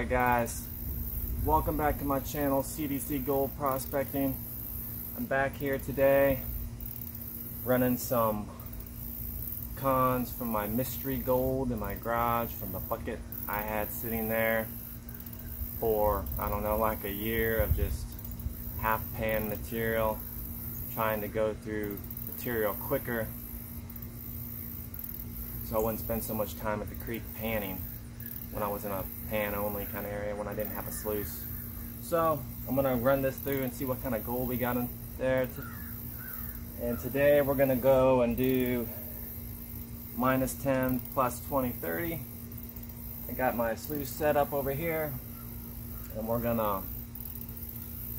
Alright guys, welcome back to my channel CDC Gold Prospecting. I'm back here today running some cons from my mystery gold in my garage from the bucket I had sitting there for I don't know like a year of just half pan material trying to go through material quicker so I wouldn't spend so much time at the creek panning when I was in a pan only kind of area when I didn't have a sluice. So I'm gonna run this through and see what kind of gold we got in there. And today we're gonna go and do minus 10 plus 20, 30. I got my sluice set up over here and we're gonna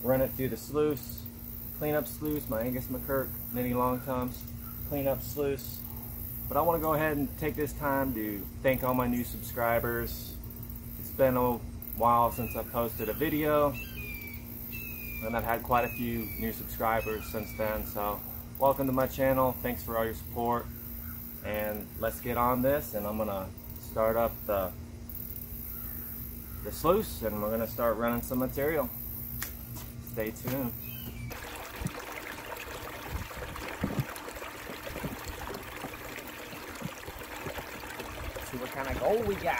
run it through the sluice, clean up sluice, my Angus Mackirk mini long toms, clean up sluice. But I want to go ahead and take this time to thank all my new subscribers. It's been a while since I posted a video and I've had quite a few new subscribers since then. So welcome to my channel. Thanks for all your support. And let's get on this and I'm gonna start up the the sluice and we're gonna start running some material. Stay tuned. See what kind of gold we got.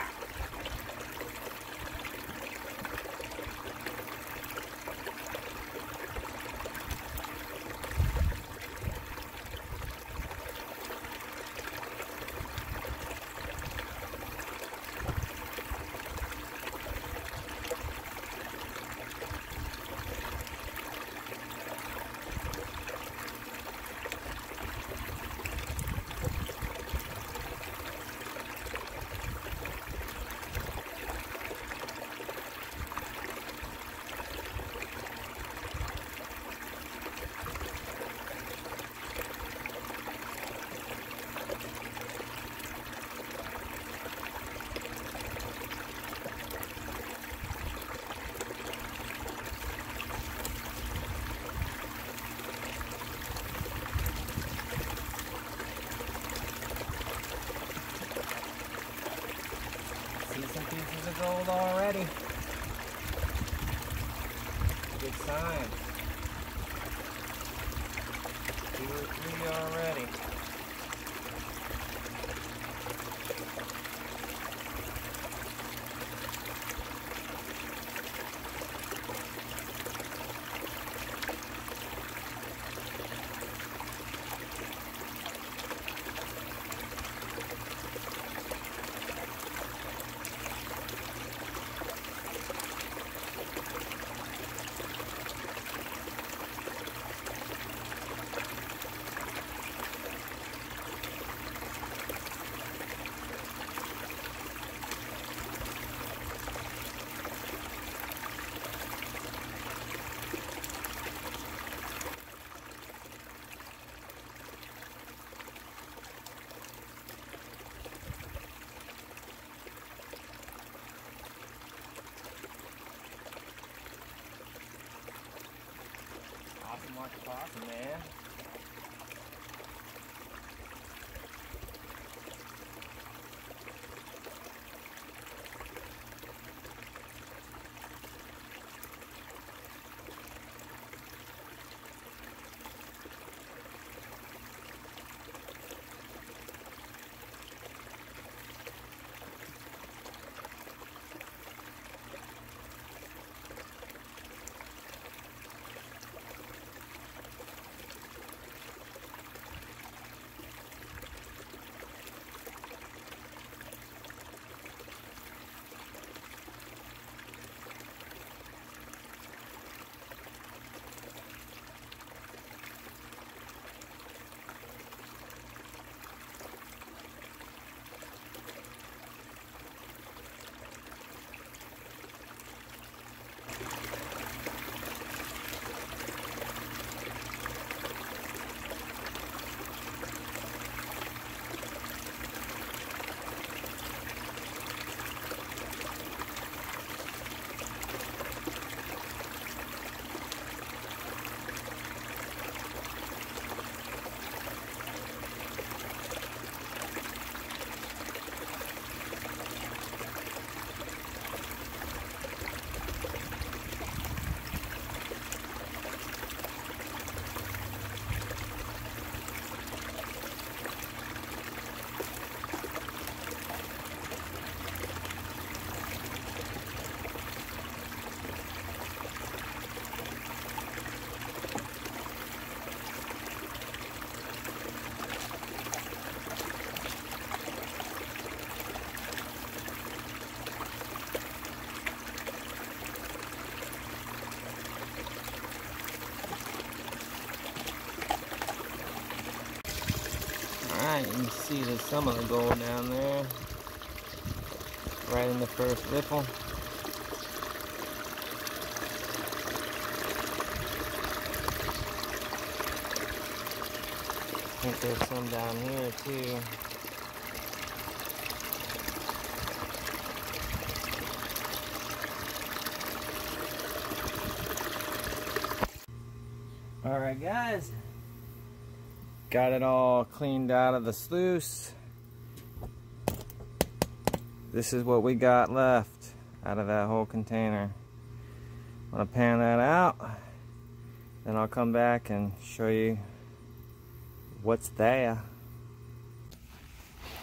See some gold already. Good sign. Two or three already. man. You can see there's some of the gold down there. Right in the first ripple. I think there's some down here too. Alright guys, got it all cleaned out of the sluice. This is what we got left out of that whole container. I'm gonna pan that out, then I'll come back and show you what's there.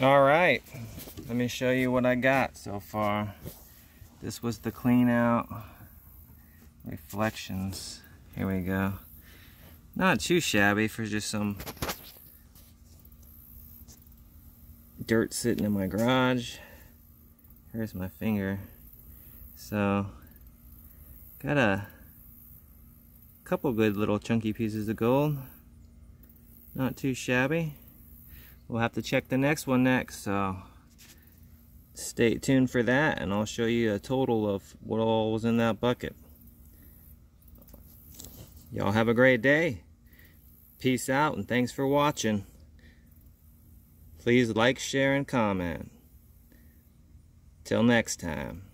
Alright, let me show you what I got so far. This was the clean out reflections. Here we go. Not too shabby for just some dirt sitting in my garage. Here's my finger. So, got a couple good little chunky pieces of gold. Not too shabby. We'll have to check the next one next, so stay tuned for that and I'll show you a total of what all was in that bucket. Y'all have a great day. Peace out and thanks for watching. Please like, share, and comment. Till next time.